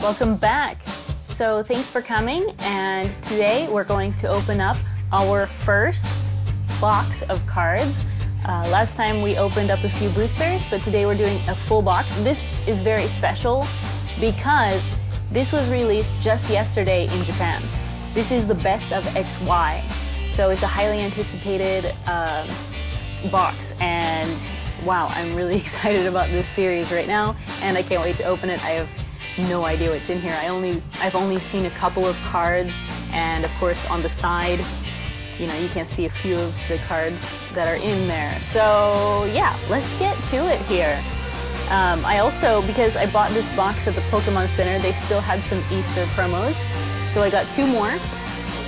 Welcome back. So thanks for coming and today we're going to open up our first box of cards. Uh, last time we opened up a few boosters, but today we're doing a full box. This is very special because this was released just yesterday in Japan. This is the best of XY. So it's a highly anticipated uh, box and wow, I'm really excited about this series right now and I can't wait to open it. I have no idea what's in here. I only, I've only seen a couple of cards and of course on the side, you know, you can see a few of the cards that are in there. So yeah, let's get to it here. Um, I also, because I bought this box at the Pokemon Center, they still had some Easter promos. So I got two more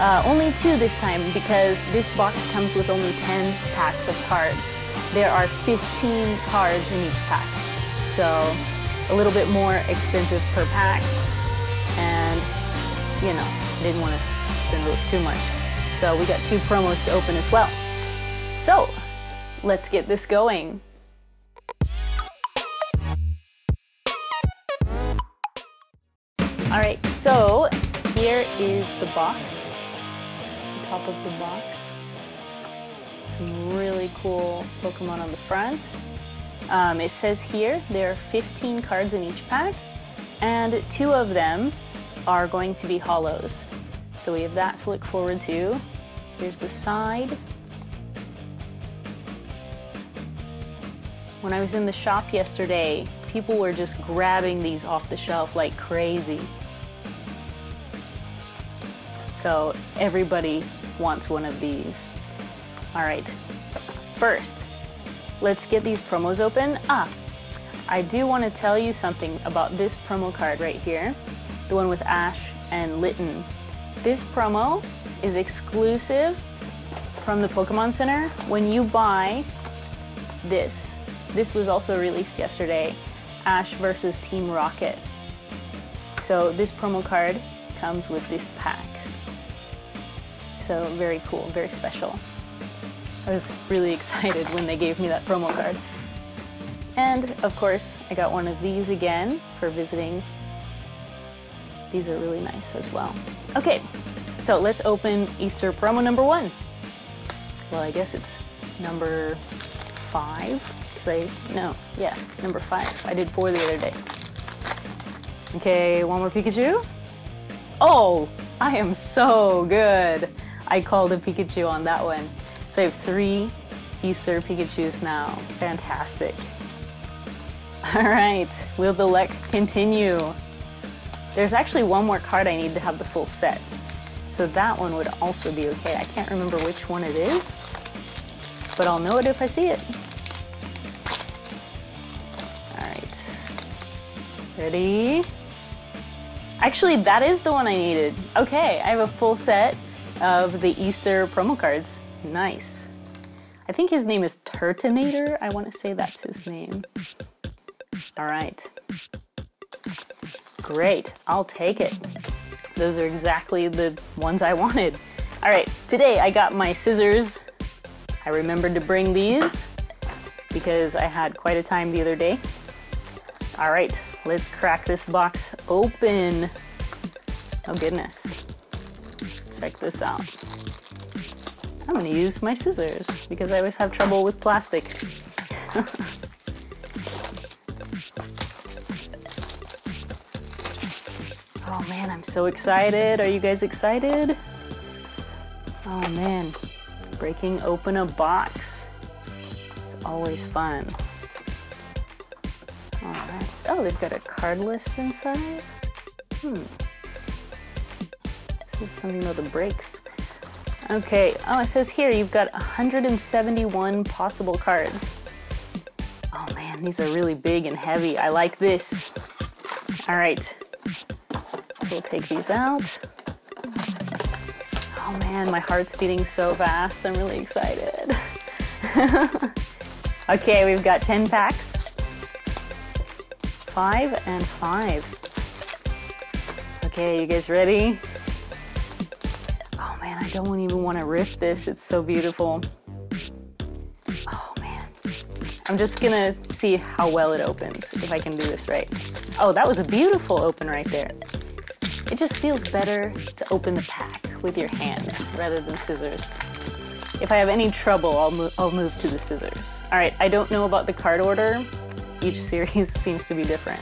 uh, only two this time because this box comes with only 10 packs of cards. There are 15 cards in each pack. So a little bit more expensive per pack. And, you know, didn't want to spend too much. So we got two promos to open as well. So let's get this going. All right, so here is the box top of the box. Some really cool Pokemon on the front. Um, it says here there are 15 cards in each pack, and two of them are going to be hollows. So we have that to look forward to. Here's the side. When I was in the shop yesterday, people were just grabbing these off the shelf like crazy. So everybody wants one of these. All right, first, let's get these promos open. Ah, I do want to tell you something about this promo card right here, the one with Ash and Litten. This promo is exclusive from the Pokemon Center when you buy this. This was also released yesterday, Ash versus Team Rocket. So this promo card comes with this pack. So very cool, very special. I was really excited when they gave me that promo card. And of course, I got one of these again for visiting. These are really nice as well. Okay, so let's open Easter promo number one. Well, I guess it's number five. Cause I, no, yeah, number five. I did four the other day. Okay, one more Pikachu. Oh, I am so good. I called a Pikachu on that one. So I have three Easter Pikachus now. Fantastic. All right, will the luck continue? There's actually one more card I need to have the full set. So that one would also be okay. I can't remember which one it is, but I'll know it if I see it. All right, ready? Actually, that is the one I needed. Okay, I have a full set of the Easter promo cards. Nice. I think his name is Turtonator. I want to say that's his name. All right. Great, I'll take it. Those are exactly the ones I wanted. All right, today I got my scissors. I remembered to bring these because I had quite a time the other day. All right, let's crack this box open. Oh goodness. Check this out. I'm gonna use my scissors because I always have trouble with plastic. oh man, I'm so excited. Are you guys excited? Oh man, breaking open a box. It's always fun. All right. Oh, they've got a card list inside. Hmm. This is something about the brakes. Okay, oh, it says here you've got 171 possible cards. Oh man, these are really big and heavy. I like this. All right, so we'll take these out. Oh man, my heart's beating so fast. I'm really excited. okay, we've got 10 packs. Five and five. Okay, you guys ready? I don't even want to rip this. It's so beautiful. Oh man. I'm just gonna see how well it opens, if I can do this right. Oh, that was a beautiful open right there. It just feels better to open the pack with your hands rather than scissors. If I have any trouble, I'll, mo I'll move to the scissors. All right, I don't know about the card order. Each series seems to be different.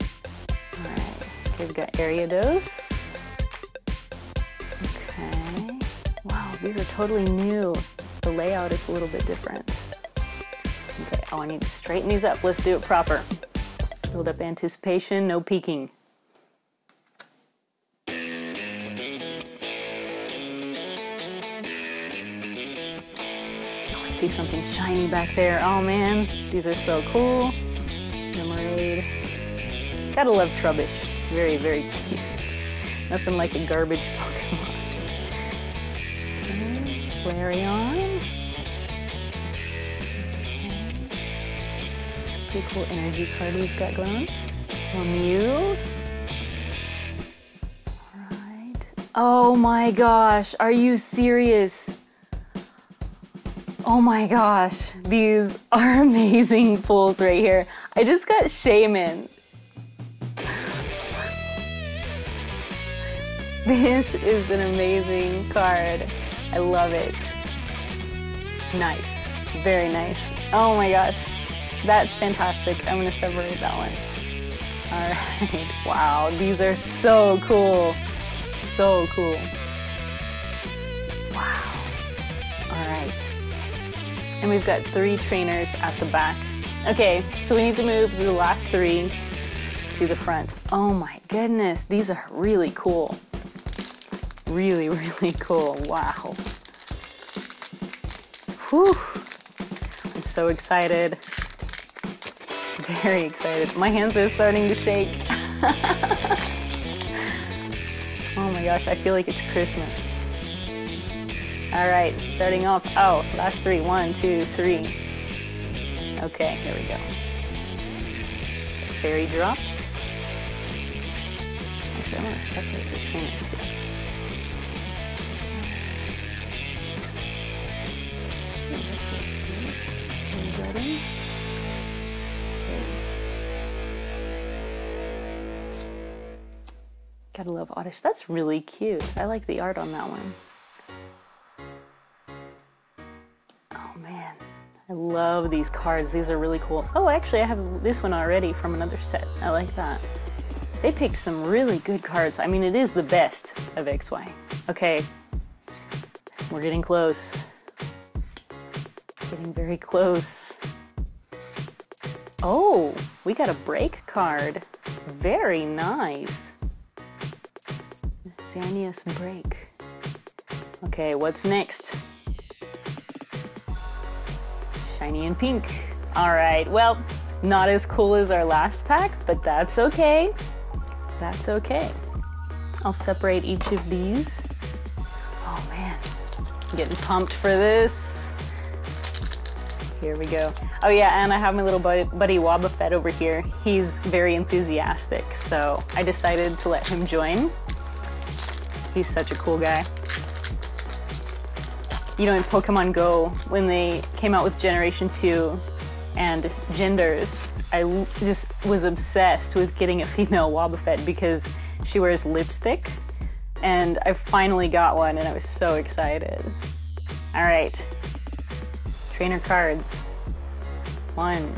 All right, okay, we've got Ariados. These are totally new. The layout is a little bit different. Okay, oh, I need to straighten these up. Let's do it proper. Build up anticipation, no peeking. Oh, I see something shiny back there. Oh man, these are so cool. Emerald. Gotta love Trubbish. Very, very cute. Nothing like a garbage Pokemon. Okay. It's a pretty cool energy card we've got going. Mew. Alright. Oh my gosh, are you serious? Oh my gosh, these are amazing pulls right here. I just got Shaymin. This is an amazing card. I love it. Nice, very nice. Oh my gosh, that's fantastic. I'm gonna separate that one. All right, wow, these are so cool. So cool. Wow. All right. And we've got three trainers at the back. Okay, so we need to move the last three to the front. Oh my goodness, these are really cool. Really, really cool, wow. Whew, I'm so excited. Very excited. My hands are starting to shake. oh my gosh, I feel like it's Christmas. All right, starting off. Oh, last three. One, two, three. Okay, here we go. Fairy drops. Actually, I'm gonna separate the trainers too. Gotta love Oddish. That's really cute. I like the art on that one. Oh man, I love these cards. These are really cool. Oh, actually, I have this one already from another set. I like that. They picked some really good cards. I mean, it is the best of XY. Okay, we're getting close. Getting very close. Oh, we got a break card. Very nice. Xerneas break. Okay, what's next? shiny and pink. All right, well, not as cool as our last pack, but that's okay. That's okay. I'll separate each of these. Oh man, I'm getting pumped for this. Here we go. Oh yeah, and I have my little buddy, buddy Wobbuffet over here. He's very enthusiastic, so I decided to let him join. He's such a cool guy you know, in Pokemon Go, when they came out with Generation 2 and genders, I just was obsessed with getting a female Wobbuffet because she wears lipstick. And I finally got one and I was so excited. All right, trainer cards. One,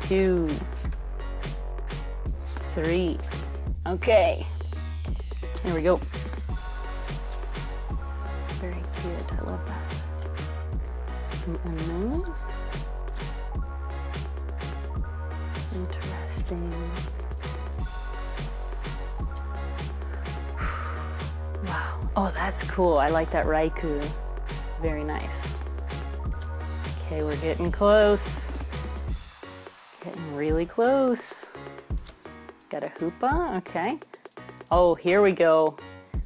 two, three. Okay, here we go. Very cute, I love that. Some unknowns. Interesting. wow. Oh, that's cool. I like that Raikou. Very nice. Okay, we're getting close. Getting really close. Got a Hoopa, okay. Oh, here we go.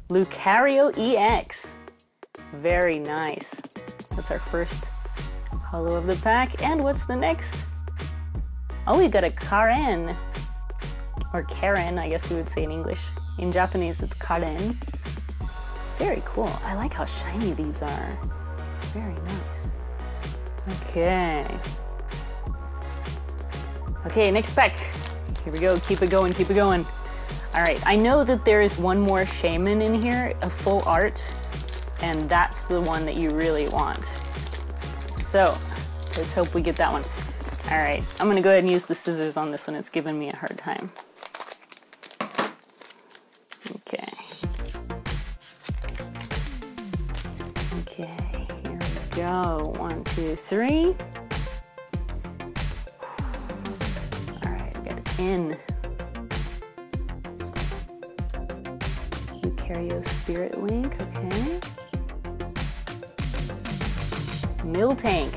Lucario EX. Very nice. That's our first Hollow of the pack. And what's the next? Oh, we got a Karen. Or Karen, I guess we would say in English. In Japanese, it's Karin. Very cool. I like how shiny these are. Very nice. Okay. Okay, next pack. Here we go. Keep it going. Keep it going. All right. I know that there is one more Shaymin in here, a full art, and that's the one that you really want. So let's hope we get that one. All right. I'm gonna go ahead and use the scissors on this one. It's giving me a hard time. One, two, three. in. Lucario Spirit Link, okay. Miltank.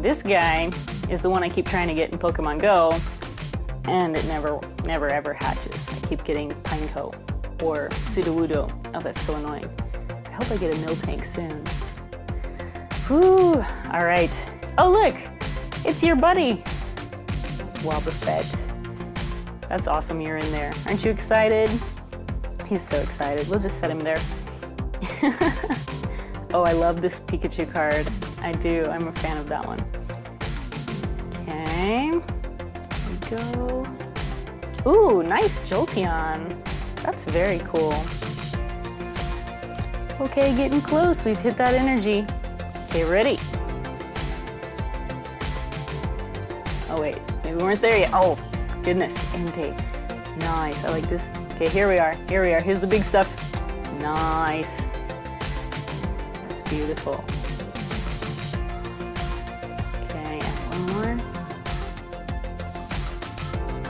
This guy is the one I keep trying to get in Pokemon Go, and it never, never ever hatches. I keep getting Pineco or Sudowoodo. Oh, that's so annoying. I hope I get a Miltank soon. Whew, all right. Oh, look, it's your buddy, Wobbuffet. That's awesome you're in there. Aren't you excited? He's so excited. We'll just set him there. oh, I love this Pikachu card. I do. I'm a fan of that one. Okay. go. Ooh, nice Jolteon. That's very cool. Okay, getting close. We've hit that energy. Ready. Oh wait, maybe we weren't there yet. Oh, goodness, intake. Nice, I like this. Okay, here we are, here we are. Here's the big stuff. Nice. That's beautiful. Okay, one more.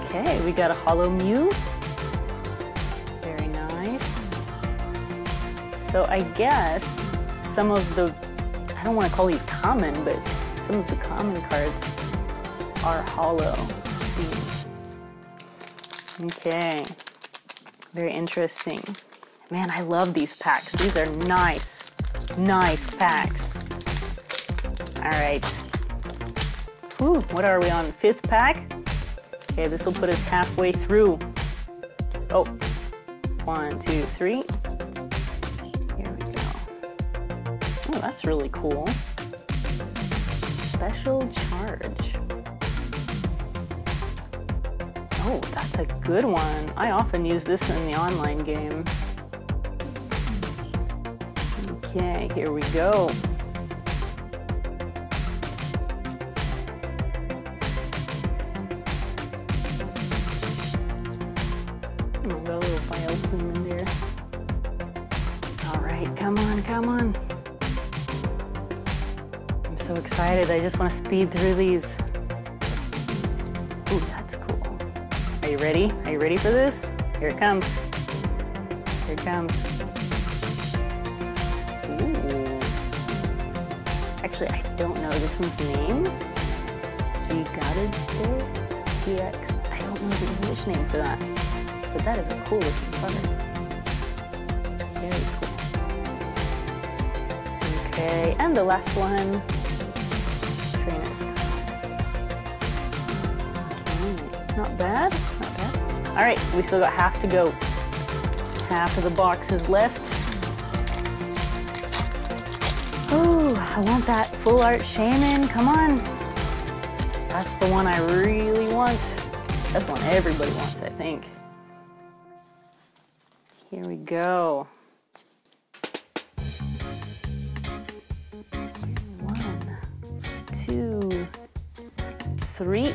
Okay, we got a hollow Mew. Very nice. So I guess some of the, don't want to call these common, but some of the common cards are seems. Okay, very interesting. Man, I love these packs. These are nice, nice packs. All right. Whew, what are we on, fifth pack? Okay, this will put us halfway through. Oh, one, two, three. That's really cool. Special charge. Oh, that's a good one. I often use this in the online game. Okay, here we go. I'm so excited. I just want to speed through these. Ooh, that's cool. Are you ready? Are you ready for this? Here it comes. Here it comes. Ooh. Actually, I don't know this one's name. Gigadid GX. I don't know the English name for that. But that is a cool looking color. Very cool. Okay, and the last one. Okay, not bad. All right, we still got half to go. Half of the box is left. Ooh, I want that full art Shaymin, come on. That's the one I really want. That's one everybody wants, I think. Here we go. One, two, three.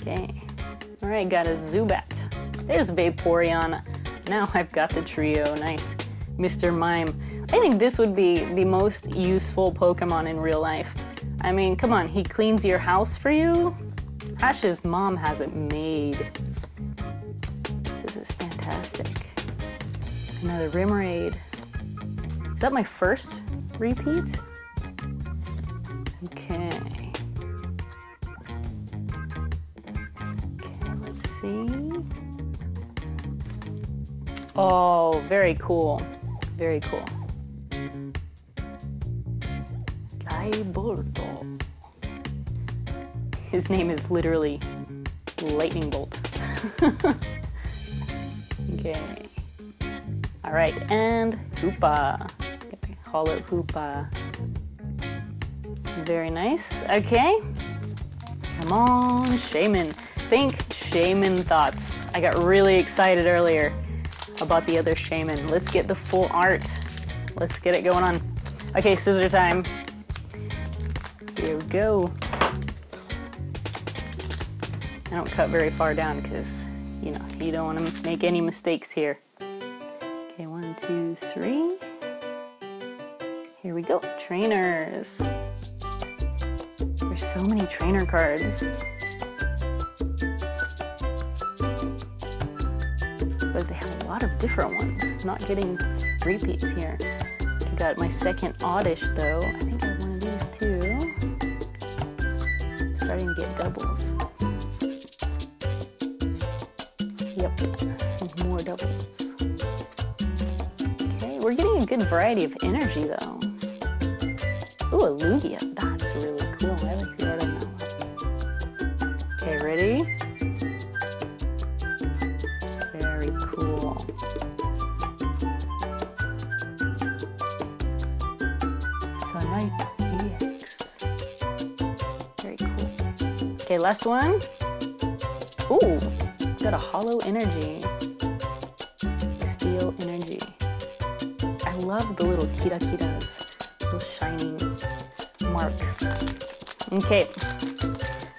Okay. All right, got a Zubat. There's Vaporeon. Now I've got the trio, nice. Mr. Mime. I think this would be the most useful Pokemon in real life. I mean, come on, he cleans your house for you? Ash's mom has it made. This is fantastic. Another Remoraid. Is that my first repeat? Okay. See. Oh, very cool. Very cool. Laibolto. His name is literally Lightning Bolt. okay. All right, and Hoopa. Holo Hoopa. Very nice. Okay. Come on, Shaymin. Think Shaymin thoughts. I got really excited earlier about the other Shaymin. Let's get the full art. Let's get it going on. Okay, scissor time. Here we go. I don't cut very far down because, you know, you don't want to make any mistakes here. Okay, one, two, three. Here we go, trainers. There's so many trainer cards. Lot of different ones. Not getting repeats here. I got my second oddish though. I think I have one of these too. Starting to get doubles. Yep, and more doubles. Okay, we're getting a good variety of energy though. Ooh, a Lugia. Last one. Ooh, got a hollow energy. Steel energy. I love the little kira kiras, little shining marks. Okay,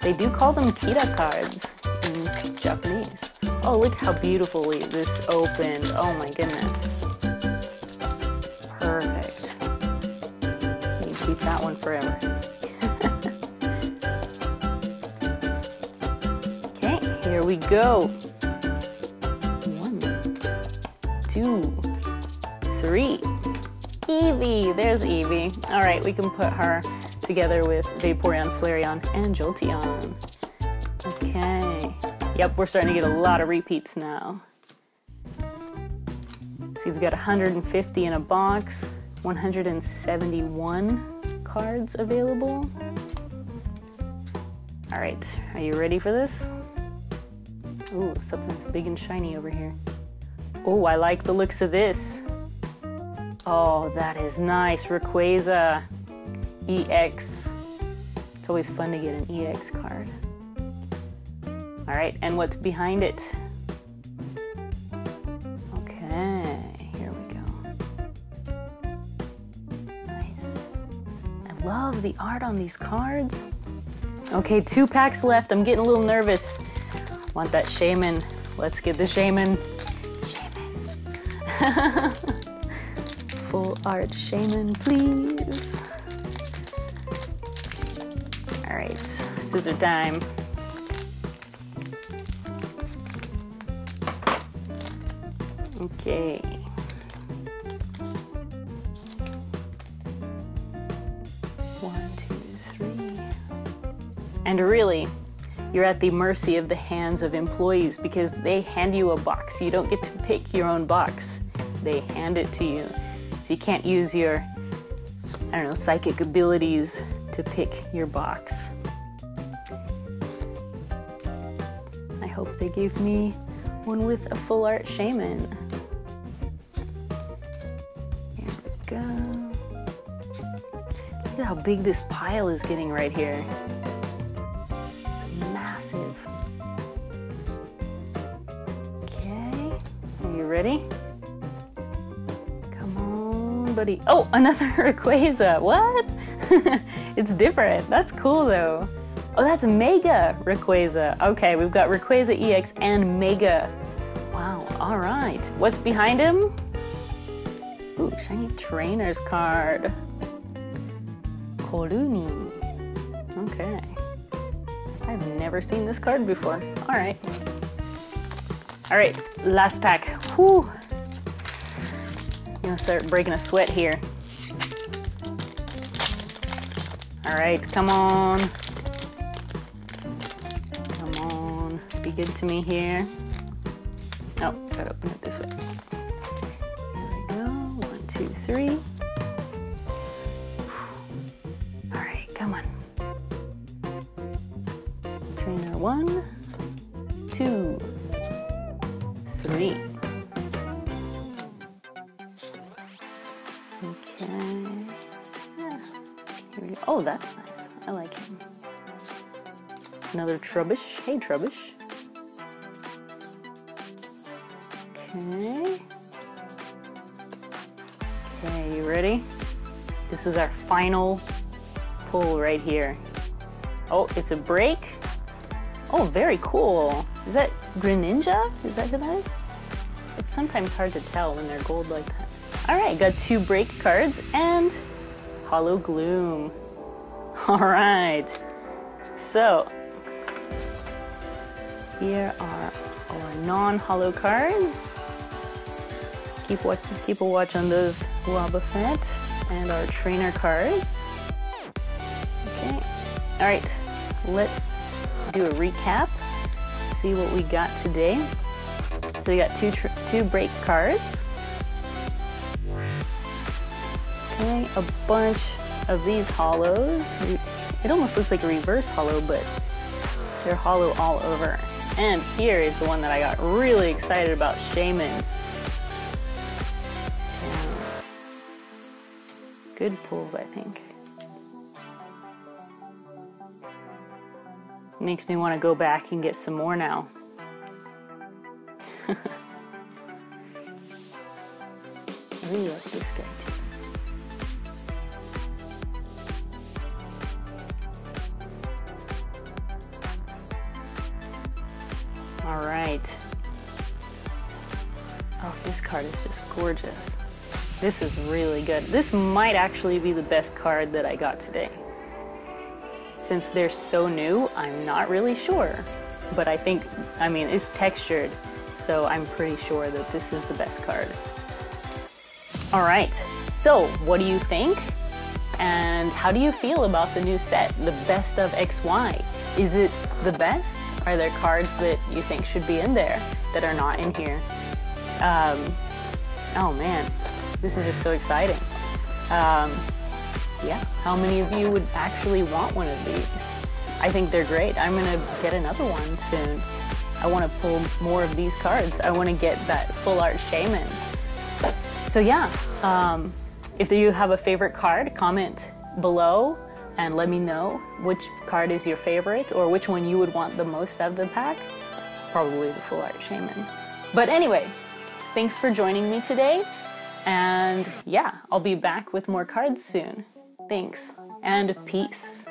they do call them kira cards in Japanese. Oh, look how beautifully this opened. Oh my goodness. Perfect. You keep that one forever. Go. One, two, three. Eevee, there's Eevee. All right, we can put her together with Vaporeon, Flareon, and Jolteon. Okay. Yep, we're starting to get a lot of repeats now. See, we've got 150 in a box, 171 cards available. All right, are you ready for this? Ooh, something's big and shiny over here. Oh, I like the looks of this. Oh, that is nice. Rayquaza EX. It's always fun to get an EX card. All right, and what's behind it? Okay, here we go. Nice. I love the art on these cards. Okay, two packs left. I'm getting a little nervous. Want that Shaymin. Let's get the shaman. Shaymin. Full art Shaymin, please. All right, scissor time. Okay. One, two, three. And really, you're at the mercy of the hands of employees because they hand you a box. You don't get to pick your own box. They hand it to you. So you can't use your, I don't know, psychic abilities to pick your box. I hope they gave me one with a full art Shaymin. We go. Look at how big this pile is getting right here. Okay, are you ready? Come on, buddy. Oh, another Rayquaza. What? it's different. That's cool though. Oh, that's Mega Rayquaza. Okay, we've got Rayquaza EX and Mega. Wow, all right. What's behind him? Ooh, shiny trainer's card. Koruni. Okay. Never seen this card before. All right. All right, last pack. Whew. I'm gonna start breaking a sweat here. All right, come on. Come on, be good to me here. Oh, gotta open it this way. Here we go, one, two, three. Trubbish. Hey, Trubbish. Okay. Okay, you ready? This is our final pull right here. Oh, it's a break. Oh, very cool. Is that Greninja? Is that who that is? It's sometimes hard to tell when they're gold like that. All right, got two break cards and Hollow Gloom. All right. So here are our non-holo cards. Keep watch, keep a watch on those Wobbuffet and our trainer cards. Okay, all right, let's do a recap. See what we got today. So we got two two break cards. Okay, a bunch of these hollows. It almost looks like a reverse hollow, but they're hollow all over. And here is the one that I got really excited about, Shaymin. good pulls, I think. Makes me want to go back and get some more now. Really like this guy too. Right. Oh, this card is just gorgeous. This is really good. This might actually be the best card that I got today. Since they're so new, I'm not really sure. But I think, I mean, it's textured, so I'm pretty sure that this is the best card. All right, so what do you think? And how do you feel about the new set, the best of XY? Is it the best? Are there cards that you think should be in there that are not in here? Um, oh man, this is just so exciting. Um, yeah, how many of you would actually want one of these? I think they're great. I'm gonna get another one soon. I want to pull more of these cards. I want to get that full art Shaymin. So yeah, um, if you have a favorite card, comment below and let me know which card is your favorite or which one you would want the most out of the pack. Probably the full art Shaymin. But anyway, thanks for joining me today. And yeah, I'll be back with more cards soon. Thanks and peace.